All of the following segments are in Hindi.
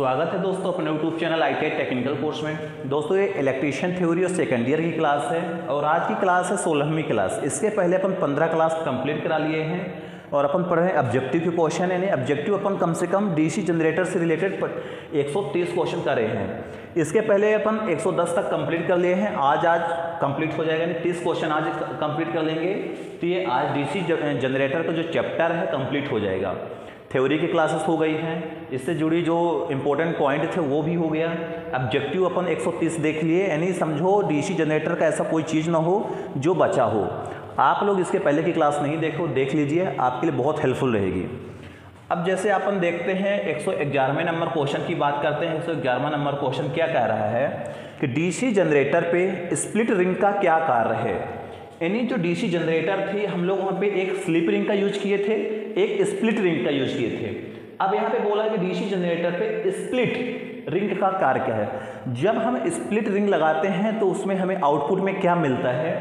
स्वागत है दोस्तों अपने YouTube channel I technical course में। दोस्तों, ये इलेक्ट्रीशियन थ्योरी और सेकेंड ईयर की क्लास है और आज की क्लास है सोलहवीं क्लास इसके पहले अपन पंद्रह क्लास कंप्लीट करा लिए हैं और अपन पढ़ रहे हैं ऑब्जेक्टिव के क्वेश्चन यानी ऑब्जेक्टिव अपन कम से कम डीसी जनरेटर से रिलेटेड 130 क्वेश्चन कर रहे हैं। इसके पहले अपन 110 तक कंप्लीट कर लिए हैं। आज आज कंप्लीट हो जाएगा। यानी 30 क्वेश्चन आज कंप्लीट कर लेंगे। तो ये आज डीसी जनरेटर का जो चैप्टर है कंप्लीट हो जाएगा। थ्योरी की क्लासेस हो गई हैं। इससे जुड़ी जो इम्पोर्टेंट पॉइंट थे, वो भी हो गया। ऑब्जेक्टिव अपन 130 देख लिए। यानी समझो डीसी जनरेटर का ऐसा कोई चीज़ ना हो जो बचा हो। आप लोग इसके पहले की क्लास नहीं देखो, देख लीजिए। आपके लिए बहुत हेल्पफुल रहेगी। अब जैसे अपन देखते हैं, एक सौ नंबर क्वेश्चन की बात करते हैं। एक सौ नंबर क्वेश्चन क्या कह रहा है? कि डीसी जनरेटर पे स्प्लिट रिंग का क्या कार्य है? यानी जो डीसी जनरेटर थी, हम लोग वहाँ पे एक स्लिप रिंग का यूज़ किए थे। एक स्प्लिट रिंग का यूज़ किए थे। अब यहाँ पे बोला कि डीसी जनरेटर पे स्प्लिट रिंग का कार्य क्या है? जब हम स्प्लिट रिंग लगाते हैं तो उसमें हमें आउटपुट में क्या मिलता है?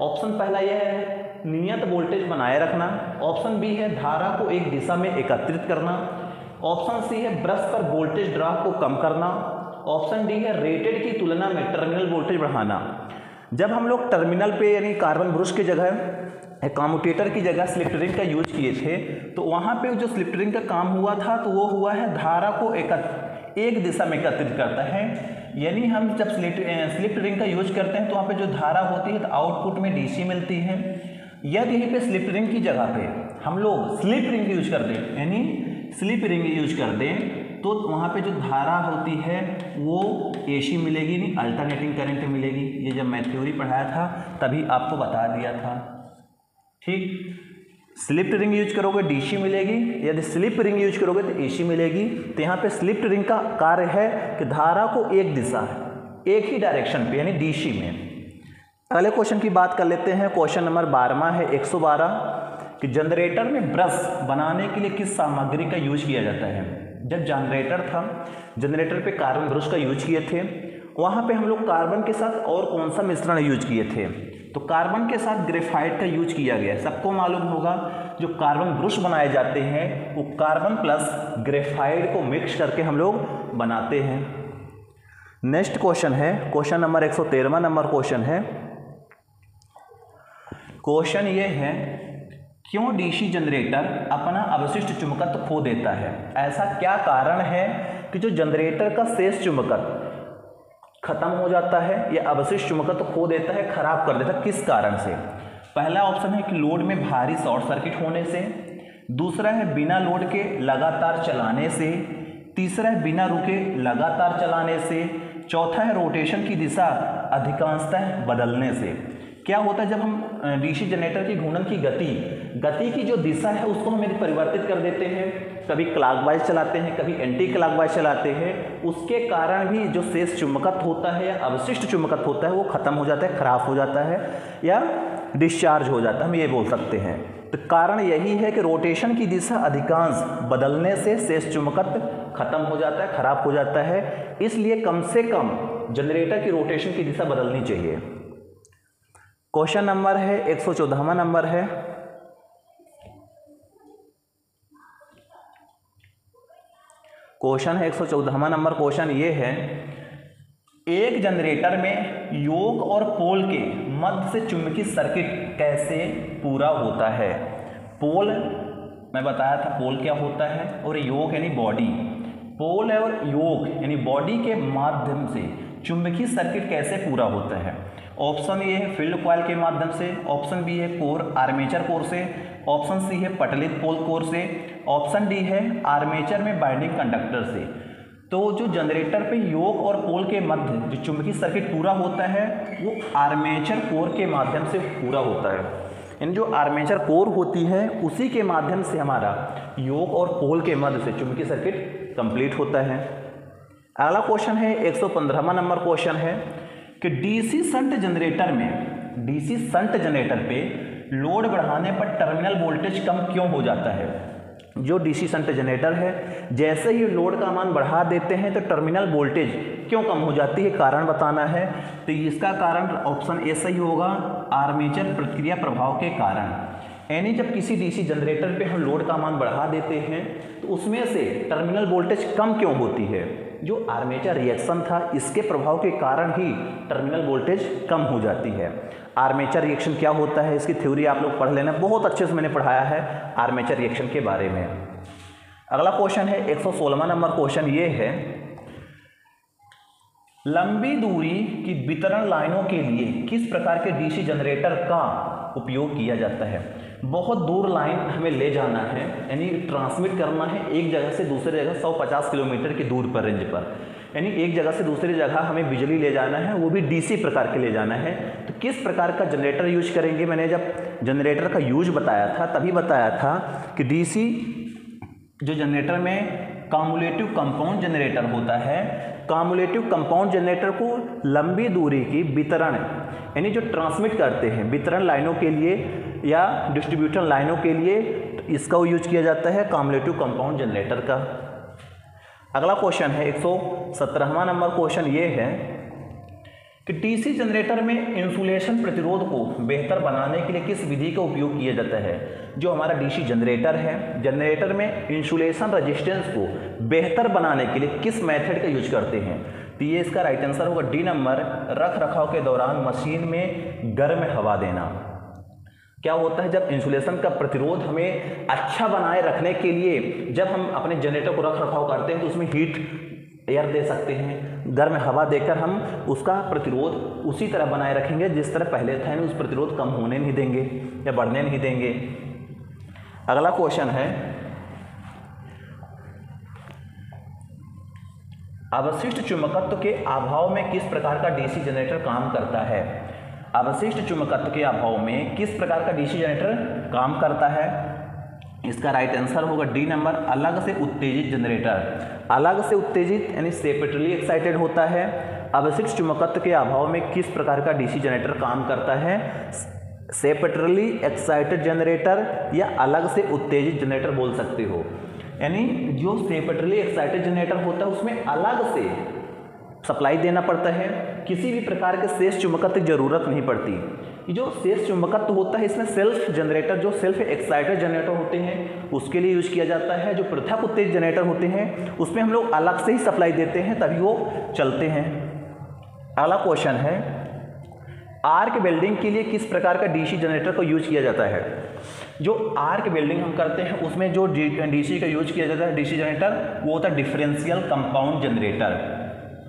ऑप्शन पहला यह है, नियत वोल्टेज बनाए रखना। ऑप्शन बी है, धारा को एक दिशा में एकत्रित करना। ऑप्शन सी है, ब्रश पर वोल्टेज ड्रॉप को कम करना। ऑप्शन डी है रेटेड की तुलना में टर्मिनल वोल्टेज बढ़ाना। जब हम लोग टर्मिनल पे यानी कार्बन ब्रुश की जगह कामोटेटर की जगह स्लिप्टरिंग का यूज़ किए थे तो वहाँ पे जो स्लिप्टरिंग का काम हुआ था तो वो हुआ है धारा को एकत्र एक दिशा में एकत्रित करता है। यानी हम जब स्लिप रिंग का यूज़ करते हैं तो वहाँ पे जो धारा होती है तो आउटपुट में डीसी मिलती है। यदि यहीं पे स्लिप रिंग की जगह पे हम लोग स्लिप रिंग यूज़ कर दें, यानी स्लिप रिंग यूज़ कर दें तो वहाँ पे जो धारा होती है, वो एसी मिलेगी नहीं अल्टरनेटिंग करंट मिलेगी। ये जब मैं थ्योरी पढ़ाया था, तभी आपको बता दिया था। ठीक? स्लिप रिंग यूज़ करोगे डीसी मिलेगी। यदि स्लिप रिंग यूज़ करोगे तो एसी मिलेगी। तो यहाँ पे स्लिप रिंग का कार्य है कि धारा को एक दिशा है, एक ही डायरेक्शन पे, यानी डीसी में। अगले क्वेश्चन की बात कर लेते हैं। क्वेश्चन नंबर बारहवा है 112 कि जनरेटर में ब्रश बनाने के लिए किस सामग्री का यूज़ किया जाता है? जब जनरेटर था जनरेटर पे कार्बन ब्रश का यूज़ किए थे वहाँ पे हम लोग कार्बन के साथ और कौन सा मिश्रण यूज़ किए थे? तो कार्बन के साथ ग्रेफाइट का यूज़ किया गया सबको मालूम होगा, जो कार्बन ब्रुश बनाए जाते हैं, वो कार्बन प्लस ग्रेफाइट को मिक्स करके हम लोग बनाते हैं। नेक्स्ट क्वेश्चन है, क्वेश्चन नंबर एक नंबर क्वेश्चन है। क्वेश्चन ये है, क्यों डीसी जनरेटर अपना अवशिष्ट चुंबकत्व खो देता है? ऐसा क्या कारण है कि जो जनरेटर का शेष चुंबकत्व खत्म हो जाता है, या अवशिष्ट चुंबकत्व खो देता है, खराब कर देता है, किस कारण से? पहला ऑप्शन है कि लोड में भारी शॉर्ट सर्किट होने से, दूसरा है बिना लोड के लगातार चलाने से, तीसरा है बिना रुके लगातार चलाने से, चौथा है रोटेशन की दिशा अधिकांशतः बदलने से। क्या होता है जब हम डीसी जनरेटर की घूर्णन की गति गति की जो दिशा है, उसको हम यदि परिवर्तित कर देते हैं, कभी क्लाकवाइज चलाते हैं, कभी एंटी क्लाकवाइज चलाते हैं, उसके कारण भी जो शेष चुंबकत्व होता है या अवशिष्ट चुंबकत्व होता है, वो खत्म हो जाता है, खराब हो जाता है या डिस्चार्ज हो जाता है, हम ये बोल सकते हैं। तो कारण यही है कि रोटेशन की दिशा अधिकांश बदलने से शेष चुंबकत्व खत्म हो जाता है, खराब हो जाता है। इसलिए कम से कम जनरेटर की रोटेशन की दिशा बदलनी चाहिए। क्वेश्चन नंबर है, एक नंबर है। क्वेश्चन है एक सौ चौदहवा नंबर क्वेश्चन ये है, एक जनरेटर में योग और पोल के मध्य से चुंबकीय सर्किट कैसे पूरा होता है? पोल, मैं बताया था पोल क्या होता है और योग यानी बॉडी। पोल और योग यानी बॉडी के माध्यम से चुंबकीय सर्किट कैसे पूरा होता है? ऑप्शन ए है फ़ील्ड कॉयल के माध्यम से, ऑप्शन बी है कोर, आर्मेचर कोर से ऑप्शन सी है पटलित पोल कोर से, ऑप्शन डी है आर्मेचर में बाइंडिंग कंडक्टर से। तो जो जनरेटर पे योग और पोल के मध्य, जो चुंबकीय सर्किट पूरा होता है, वो आर्मेचर कोर के माध्यम से पूरा होता है। इन जो आर्मेचर कोर होती है, उसी के माध्यम से हमारा योग और पोल के मध्य से चुंबकीय सर्किट कंप्लीट होता है। अगला क्वेश्चन है, एक सौ नंबर क्वेश्चन है कि डीसी संट जनरेटर में, डीसी संट जनरेटर पे लोड बढ़ाने पर टर्मिनल वोल्टेज कम क्यों हो जाता है? जो डीसी संट जनरेटर है, जैसे ही लोड का मान बढ़ा देते हैं तो टर्मिनल वोल्टेज क्यों कम हो जाती है? कारण बताना है। तो इसका कारण ऑप्शन ए सही होगा, आर्मेचर प्रक्रिया प्रभाव के कारण। यानी जब किसी डीसी जनरेटर पे हम लोड का मान बढ़ा देते हैं तो उसमें से टर्मिनल वोल्टेज कम क्यों होती है? जो आर्मेचर रिएक्शन था, इसके प्रभाव के कारण ही टर्मिनल वोल्टेज कम हो जाती है। आर्मेचर रिएक्शन क्या होता है? इसकी थ्योरी आप लोग पढ़ लेना। बहुत अच्छे से मैंने पढ़ाया है आर्मेचर रिएक्शन के बारे में। अगला क्वेश्चन है 116वां नंबर क्वेश्चन ये है लंबी दूरी की वितरण लाइनों के लिए किस प्रकार के डीसी जनरेटर का उपयोग किया जाता है? बहुत दूर लाइन हमें ले जाना है, यानी ट्रांसमिट करना है एक जगह से दूसरी जगह 150 किलोमीटर की दूर पर रेंज पर। यानी एक जगह से दूसरी जगह हमें बिजली ले जाना है, वो भी डीसी प्रकार के ले जाना है। तो किस प्रकार का जनरेटर यूज़ करेंगे? मैंने जब जनरेटर का यूज़ बताया था, तभी बताया था कि डीसी जो जनरेटर में कामुलेटिव कंपाउंड जनरेटर होता है कामुलेटिव कंपाउंड जनरेटर को लंबी दूरी की वितरण, यानी जो ट्रांसमिट करते हैं, वितरण लाइनों के लिए या डिस्ट्रीब्यूशन लाइनों के लिए, इसका यूज़ किया जाता है कामुलेटिव कंपाउंड जनरेटर का। अगला क्वेश्चन है एक सौ नंबर क्वेश्चन ये है कि टीसी जनरेटर में इंसुलेशन प्रतिरोध को बेहतर बनाने के लिए किस विधि का उपयोग किया जाता है? जो हमारा डीसी जनरेटर है जनरेटर में इंसुलेशन रजिस्टेंस को बेहतर बनाने के लिए किस मेथड का यूज़ करते हैं? तो ये इसका राइट आंसर होगा डी नंबर रख रखाव के दौरान मशीन में गर्म हवा देना। क्या होता है जब इंसुलेशन का प्रतिरोध हमें अच्छा बनाए रखने के लिए, जब हम अपने जनरेटर को रख रखाव करते हैं तो उसमें हीट एयर दे सकते हैं। गर्म हवा देकर हम उसका प्रतिरोध उसी तरह बनाए रखेंगे, जिस तरह पहले था उस प्रतिरोध कम होने नहीं देंगे या बढ़ने नहीं देंगे। अगला क्वेश्चन है, अवशिष्ट चुंबकत्व के अभाव में किस प्रकार का डीसी जनरेटर काम करता है? अवशिष्ट चुंबकत्व के अभाव में किस प्रकार का डीसी जनरेटर काम करता है? इसका राइट आंसर होगा डी नंबर अलग से उत्तेजित जनरेटर अलग से उत्तेजित, यानी सेपरेटली एक्साइटेड होता है. अवशिष्ट चुंबकत्व के अभाव में किस प्रकार का डीसी जनरेटर काम करता है? सेपरेटली एक्साइटेड जनरेटर या अलग से उत्तेजित जनरेटर बोल सकते हो. यानी जो सेपरेटली एक्साइटेड जनरेटर होता है, उसमें अलग से सप्लाई देना पड़ता है. किसी भी प्रकार के शेष चुंबकत्व की ज़रूरत नहीं पड़ती। जो शेष चुंबकत्व होता है, इसमें सेल्फ जनरेटर, जो सेल्फ एक्साइटेड जनरेटर होते हैं, उसके लिए यूज़ किया जाता है। जो पृथक उत्तेज जनरेटर होते हैं, उसमें हम लोग अलग से ही सप्लाई देते हैं, तभी वो चलते हैं। अगला क्वेश्चन है, आर्क वेल्डिंग के लिए किस प्रकार का डीसी जनरेटर को यूज़ किया जाता है? जो आर्क वेल्डिंग हम करते हैं, उसमें जो डीसी का यूज़ किया जाता है, डीसी जनरेटर, वो होता है डिफरेंशियल कंपाउंड जनरेटर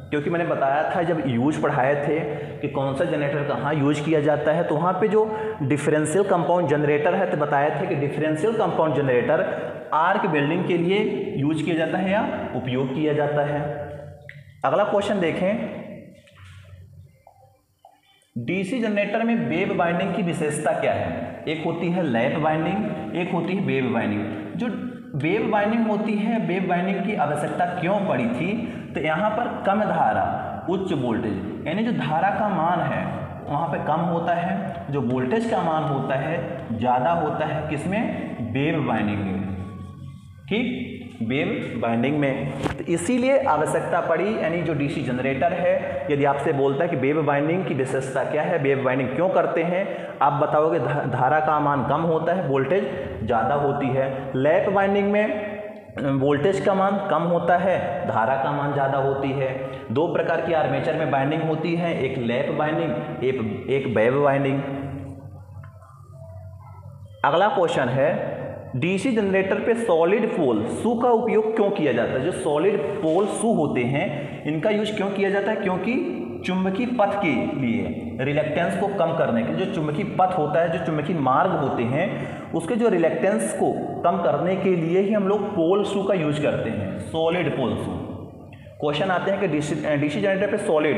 क्योंकि मैंने बताया था जब यूज़ पढ़ाए थे कि कौन सा जनरेटर कहाँ यूज़ किया जाता है तो वहाँ पे जो डिफरेंशियल कंपाउंड जनरेटर है तो बताया था कि differential compound generator arc welding के लिए यूज़ किया जाता है या उपयोग किया जाता है। अगला क्वेश्चन देखें। डीसी जनरेटर में वेब बाइंडिंग की विशेषता क्या है? एक होती है लैप बाइंडिंग एक होती है वेब बाइंडिंग जो वेब बाइंडिंग होती है वेब बाइंडिंग की आवश्यकता क्यों पड़ी थी? तो यहाँ पर कम धारा, उच्च वोल्टेज यानी जो धारा का मान है, वहाँ पे कम होता है। जो वोल्टेज का मान होता है, ज़्यादा होता है किसमें? वेब बाइंडिंग में। ठीक? वेव बाइंडिंग में। तो इसीलिए आवश्यकता पड़ी, यानी जो डीसी जनरेटर है, यदि आपसे बोलता है कि वेव बाइंडिंग की विशेषता क्या है, वेव बाइंडिंग क्यों करते हैं, आप बताओगे धारा का मान कम होता है वोल्टेज ज़्यादा होती है। लैप बाइंडिंग में वोल्टेज का मान कम होता है, धारा का मान ज़्यादा होती है। दो प्रकार की आर्मेचर में बाइंडिंग होती है, एक लैप बाइंडिंग एक एक वेव बाइंडिंग अगला क्वेश्चन है डीसी जनरेटर पे सॉलिड पोल सू का उपयोग क्यों किया जाता है? जो सॉलिड पोल सू होते हैं, इनका यूज़ क्यों किया जाता है? क्योंकि चुंबकीय पथ के लिए रिलेक्टेंस को कम करने के जो चुंबकीय पथ होता है, जो चुंबकीय मार्ग होते हैं, उसके जो रिलेक्टेंस को कम करने के लिए ही हम लोग पोल शू का यूज़ करते हैं सॉलिड पोल शू। क्वेश्चन आते हैं कि डीसी जनरेटर पे सॉलिड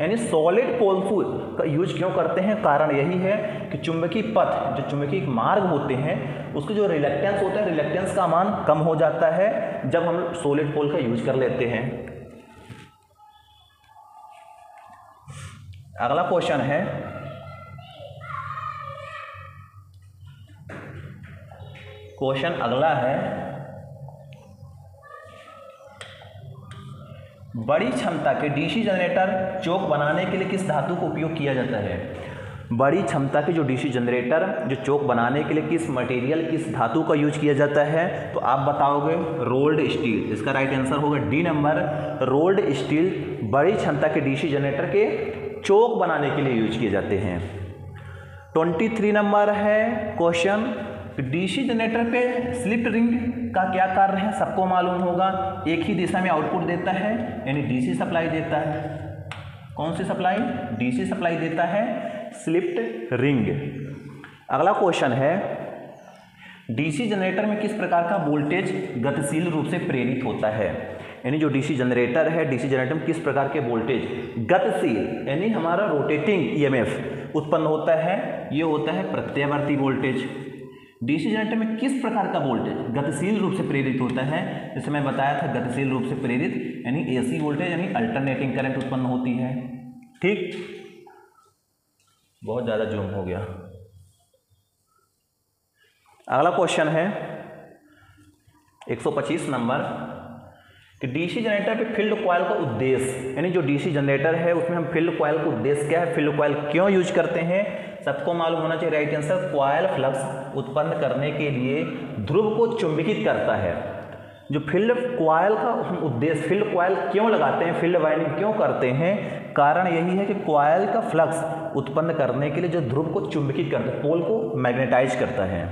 यानी सॉलिड पोलफुल का यूज़ क्यों करते हैं? कारण यही है कि चुंबकीय पथ, जो चुंबकीय मार्ग होते हैं, उसके जो रिलेक्टेंस होता है रिलेक्टेंस का मान कम हो जाता है जब हम सॉलिड पोल का यूज़ कर लेते हैं। अगला क्वेश्चन है क्वेश्चन अगला है। बड़ी क्षमता के डीसी जनरेटर चौक बनाने के लिए किस धातु का उपयोग किया जाता है? बड़ी क्षमता के जो डीसी जनरेटर, जो चौक बनाने के लिए किस मटेरियल किस धातु का यूज़ किया जाता है? तो आप बताओगे रोल्ड स्टील इसका राइट आंसर होगा डी नंबर रोल्ड स्टील बड़ी क्षमता के डीसी जनरेटर के चौक बनाने के लिए यूज़ किए जाते हैं। ट्वेंटी थ्री नंबर है क्वेश्चन। डीसी जनरेटर पे स्लिप रिंग का क्या कार्य है, सबको मालूम होगा। एक ही दिशा में आउटपुट देता है, यानी डीसी सप्लाई देता है। कौन सी सप्लाई डीसी सप्लाई देता है स्लिप्ड रिंग अगला क्वेश्चन है डीसी जनरेटर में किस प्रकार का वोल्टेज गतिशील रूप से प्रेरित होता है? यानी जो डीसी जनरेटर है डीसी जनरेटर में किस प्रकार के वोल्टेज गतिशील, यानी हमारा रोटेटिंग ईएमएफ उत्पन्न होता है, ये होता है प्रत्यावर्ती वोल्टेज डीसी जनरेटर में किस प्रकार का वोल्टेज गतिशील रूप से प्रेरित होता है? जैसे मैं बताया था, गतिशील रूप से प्रेरित, यानी एसी वोल्टेज यानी अल्टरनेटिंग करंट उत्पन्न होती है। ठीक? बहुत ज़्यादा जूम हो गया। अगला क्वेश्चन है 125 नंबर, कि डीसी जनरेटर पे फ़ील्ड कॉयल का उद्देश्य, यानी जो डीसी जनरेटर है, उसमें हम फ़ील्ड कॉयल का उद्देश्य क्या है? फ़ील्ड कॉयल क्यों यूज़ करते हैं? सबको मालूम होना चाहिए राइट आंसर कॉयल फ्लक्स उत्पन्न करने के लिए ध्रुव को चुंबकित करता है। जो फ़ील्ड कॉयल का उद्देश्य फ़ील्ड कॉयल क्यों लगाते हैं फ़ील्ड वाइंडिंग क्यों करते हैं, कारण यही है कि कॉयल का फ्लक्स उत्पन्न करने के लिए जो ध्रुव को चुंबकित करता है पोल को मैग्नेटाइज करता है।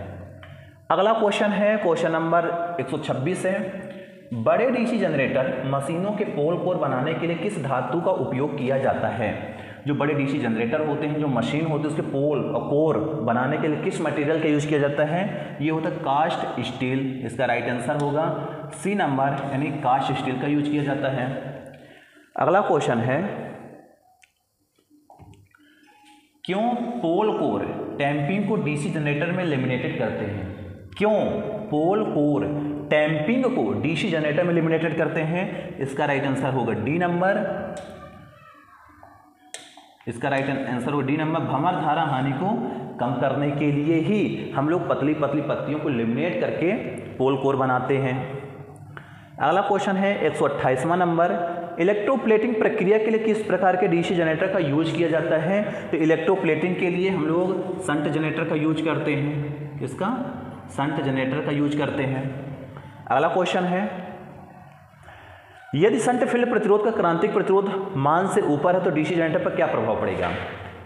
अगला क्वेश्चन है क्वेश्चन नंबर 126 है। बड़े डीसी जनरेटर मशीनों के पोल कोर बनाने के लिए किस धातु का उपयोग किया जाता है? जो बड़े डीसी जनरेटर होते हैं, जो मशीन होते हैं, उसके पोल और कोर बनाने के लिए किस मटेरियल का यूज़ किया जाता है? ये होता है कास्ट स्टील इसका राइट आंसर होगा। सी नंबर यानी कास्ट स्टील का यूज़ किया जाता है। अगला क्वेश्चन है, क्यों पोल कोर टैंपिंग को डीसी जनरेटर में लेमिनेटेड करते हैं? क्यों पोल कोर टैंपिंग को डीसी जनरेटर में लिमिनेटेड करते हैं? इसका राइट आंसर होगा डी नंबर इसका राइट आंसर वो डी नंबर भमर धारा हानि को कम करने के लिए ही हम लोग पतली पतली पत्तियों को लिमिनेट करके पोल कोर बनाते हैं। अगला क्वेश्चन है एक नंबर इलेक्ट्रोप्लेटिंग प्रक्रिया के लिए किस प्रकार के डीसी जनरेटर का यूज़ किया जाता है? तो इलेक्ट्रोप्लेटिंग के लिए हम लोग संट जनरेटर का यूज़ करते हैं। इसका संट जनरेटर का यूज़ करते हैं। अगला क्वेश्चन है यदि संट फ़ील्ड प्रतिरोध का क्रांतिक प्रतिरोध मान से ऊपर है तो डीसी जनरेटर पर क्या प्रभाव पड़ेगा?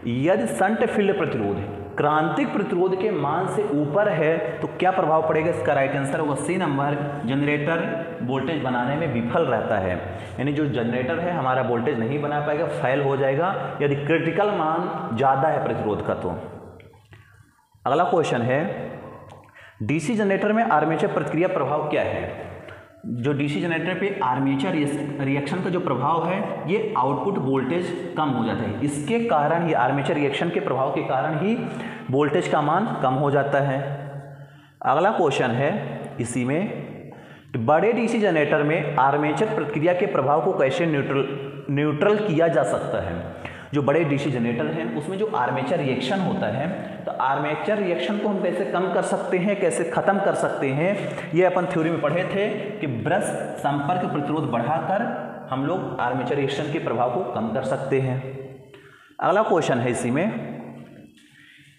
यदि संट फ़ील्ड प्रतिरोध क्रांतिक प्रतिरोध के मान से ऊपर है तो क्या प्रभाव पड़ेगा? इसका राइट आंसर होगा सी नंबर जनरेटर वोल्टेज बनाने में विफल रहता है। यानी जो जनरेटर है, हमारा वोल्टेज नहीं बना पाएगा फेल हो जाएगा। यदि क्रिटिकल मान ज़्यादा है प्रतिरोध का तो। अगला क्वेश्चन है डीसी जनरेटर में आर्मेचर प्रतिक्रिया प्रभाव क्या है? जो डीसी जनरेटर पे आर्मेचर रिएक्शन का जो प्रभाव है, ये आउटपुट वोल्टेज कम हो जाता है। इसके कारण ही आर्मेचर रिएक्शन के प्रभाव के कारण ही वोल्टेज का मान कम हो जाता है। अगला क्वेश्चन है इसी में, बड़े डीसी जनरेटर में आर्मेचर प्रक्रिया के प्रभाव को कैसे न्यूट्रल न्यूट्रल किया जा सकता है? जो बड़े डीसी जनरेटर हैं, उसमें जो आर्मेचर रिएक्शन होता है तो आर्मेचर रिएक्शन को हम कैसे कम कर सकते हैं, कैसे ख़त्म कर सकते हैं, ये अपन थ्योरी में पढ़े थे कि ब्रश संपर्क प्रतिरोध बढ़ाकर हम लोग आर्मेचर रिएक्शन के प्रभाव को कम कर सकते हैं। अगला क्वेश्चन है इसी में।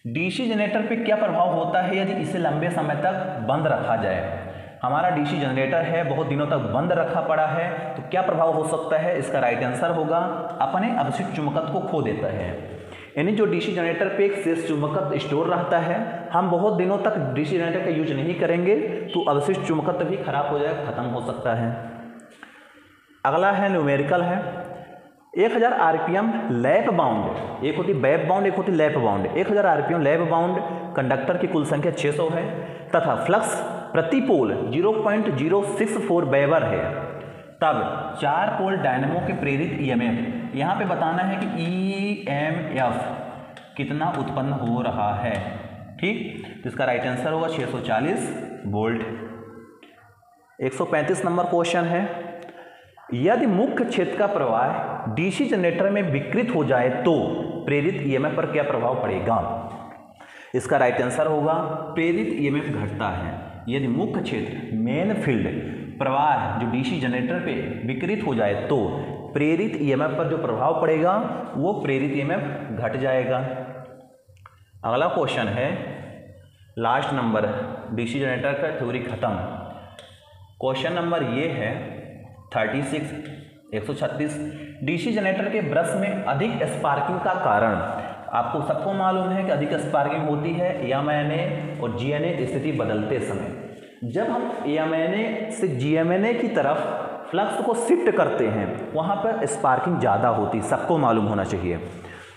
डीसी जनरेटर पे क्या प्रभाव होता है यदि इसे लंबे समय तक बंद रखा जाए? हमारा डीसी जनरेटर है, बहुत दिनों तक बंद रखा पड़ा है तो क्या प्रभाव हो सकता है? इसका राइट आंसर होगा, अपने अवशिष्ट चुंबकत्व को खो देता है। यानी जो डीसी जनरेटर पे एक शेष चुंबकत्व स्टोर रहता है, हम बहुत दिनों तक डीसी जनरेटर का यूज़ नहीं करेंगे तो अवशिष्ट चुंबकत्व भी खराब हो जाएगा खत्म हो सकता है। अगला है न्यूमेरिकल है। एक हज़ार R P M lap wound एक होती बैप बाउंड एक होती लैप बाउंड एक हज़ार R P M lap wound conductor की कुल संख्या 600 है, तथा फ्लक्स प्रति पोल 0.064 बेवर है। तब चार पोल डायनमो के प्रेरित ईएमएफ यहाँ पे बताना है कि ई एम एफ़ कितना उत्पन्न हो रहा है, ठीक? तो इसका राइट आंसर होगा 640 वोल्ट 135 नंबर क्वेश्चन है। यदि मुख्य क्षेत्र का प्रवाह डीसी जनरेटर में विकृत हो जाए तो प्रेरित ईएमएफ पर क्या प्रभाव पड़ेगा? इसका राइट आंसर होगा, प्रेरित ईएमएफ घटता है। यदि मुख्य क्षेत्र मेन फ़ील्ड प्रवाह जो डीसी जनरेटर पे विकृत हो जाए तो प्रेरित ईएमएफ पर जो प्रभाव पड़ेगा, वो प्रेरित ईएमएफ घट जाएगा। अगला क्वेश्चन है, लास्ट नंबर डीसी जनरेटर का थ्योरी खत्म। क्वेश्चन नंबर ये है, थर्टी सिक्स, एक सौ छत्तीस डीसी जनरेटर के ब्रश में अधिक स्पार्किंग का कारण। आपको सबको मालूम है कि अधिक स्पार्किंग होती है एम और जी स्थिति बदलते समय। जब हम एम से जीएमएनए की तरफ़ फ्लक्स को शिफ्ट करते हैं, वहाँ पर स्पार्किंग ज़्यादा होती, सबको मालूम होना चाहिए।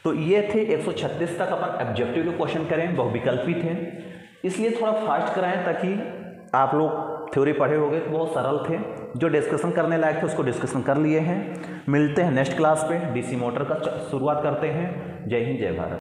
तो ये थे 136 तक अपन ऑब्जेक्टिव के क्वेश्चन करें बहुविकल्पी थे इसलिए थोड़ा फास्ट कराएँ ताकि आप लोग थ्योरी पढ़े होंगे तो बहुत सरल थे। जो डिस्कशन करने लायक थे, उसको डिस्कशन कर लिए हैं। मिलते हैं नेक्स्ट क्लास पे डीसी मोटर का शुरुआत करते हैं। जय हिंद, जय भारत।